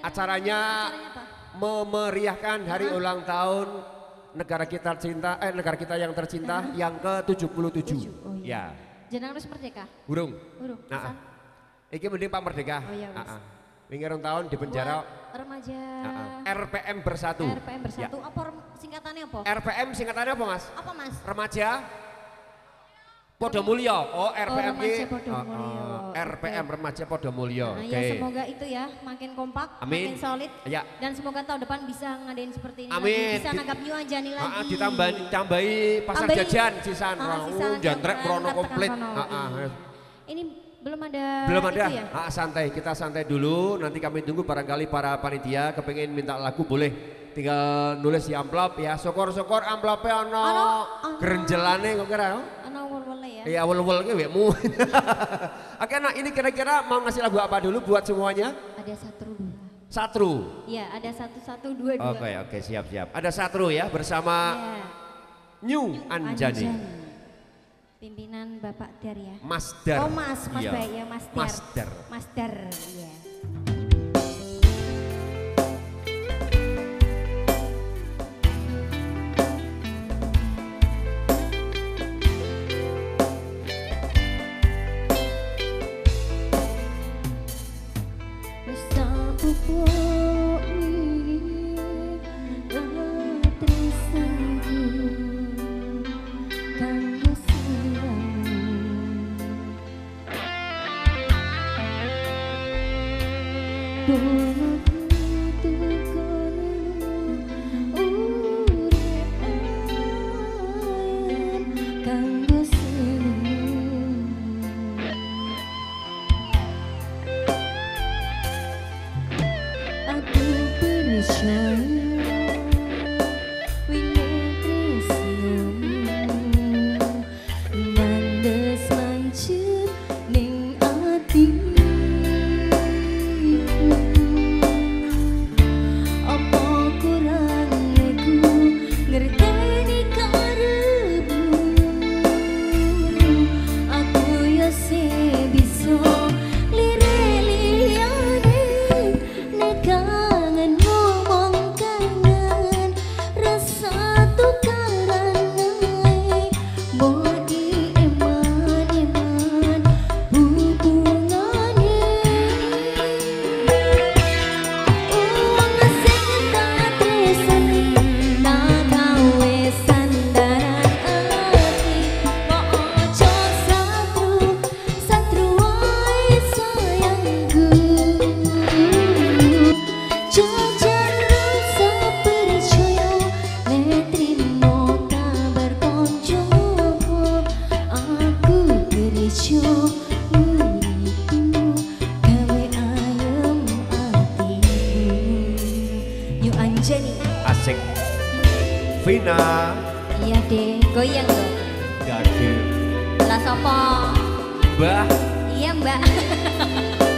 Acaranya Acaranya memeriahkan hari ulang tahun negara kita cinta eh negara kita yang tercinta yang ke-77. Tujuh, oh Ya, Jenang harus merdeka. burung. Urung. Nah, pesan. iki mending Pak Merdeka. Oh iya, wis. Heeh. Wingi rong tahun di penjara Buat remaja Heeh. RPM bersatu. RPM bersatu. Ya. Apa singkatannya apa? RPM singkatannya apa, Mas? apa mas? Remaja Podo Mulyo. Oh, RPM Remaja ki. Podo Oh, Mulyo. oh. RPM Remaja Podo Mulyo. Nah, Oke. ya semoga itu ya makin kompak, Amin. makin solid. Ya. Dan semoga tahun depan bisa ngadain seperti ini Amin. lagi, bisa nangkap New Anjani lagi. Ah, ditambahi tambahi pasar Tambahi- jajan sisan. Ah, uh, jantrek tekan komplit. Ah, ah. iya. Ini belum ada Belum ada. ya? Ah, santai, kita santai dulu. Nanti kami tunggu barangkali para panitia kepengen minta lagu boleh tinggal nulis di amplop ya. Syukur-syukur amplopnya ono Ono, ono. gerenjelane kok kira. Ya. Iya, awal-awal ke wekmu. Oke, nah ini kira-kira mau ngasih lagu apa dulu buat semuanya? Ada satu dua. Satru. Iya, ada satu satu dua dua. Oke, oke, siap, siap. Ada Satru ya bersama Iya. New Anjani. Pimpinan Bapak Dar ya. Mas Dar. Oh Mas, Mas Iya. baik ya Mas Dar. Mas Dar. Mas Dar, iya. hmm Gade. Lah sopo? Bah. Iya mbak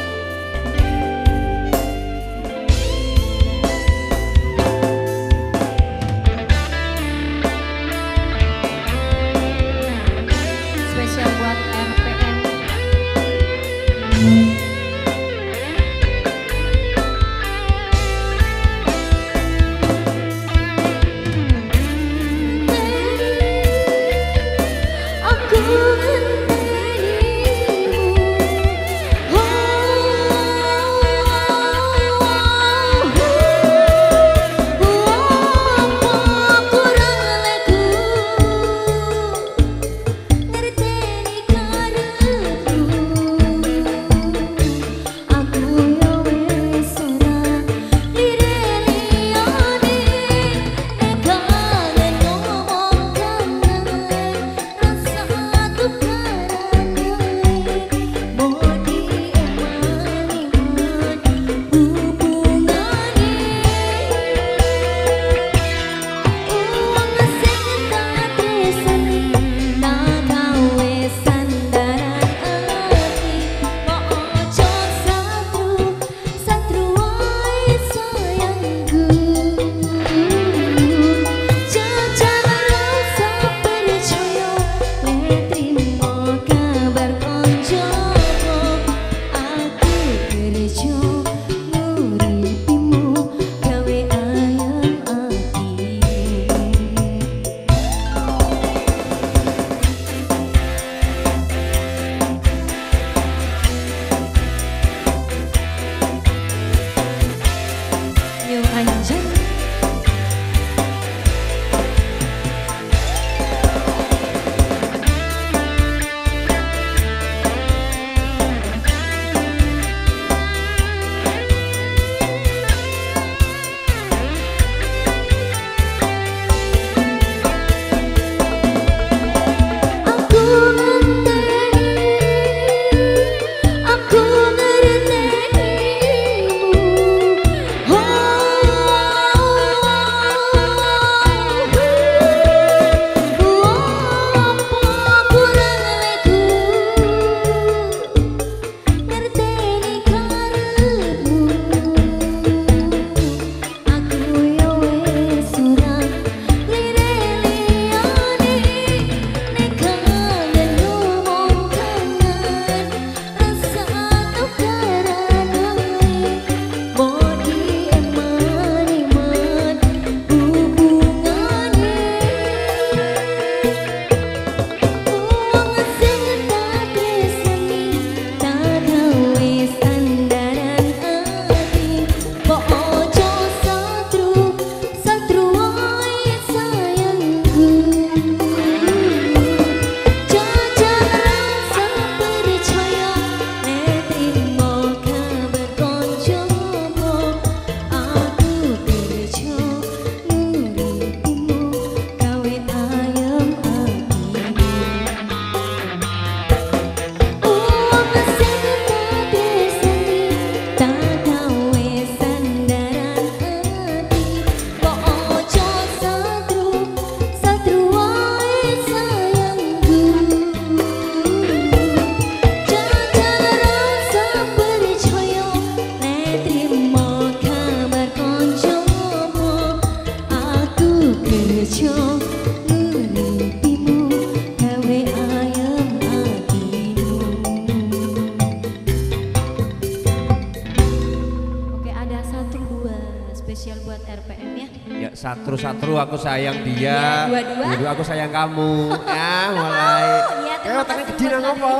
spesial buat RPM ya. Ya satru satru aku sayang dia. Ya, dua-dua. Dua-dua aku sayang kamu. ya mulai. iya, Eh terima otaknya kasih gede nang buat apa?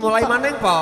Mulai maneng po.